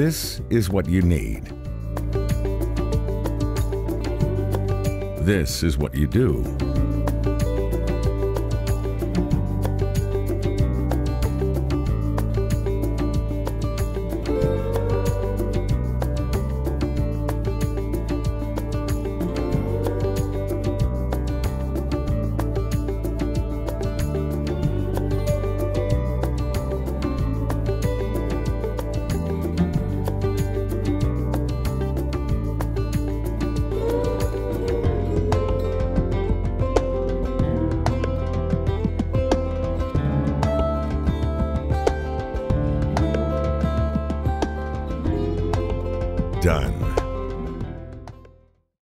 This is what you need. This is what you do. done.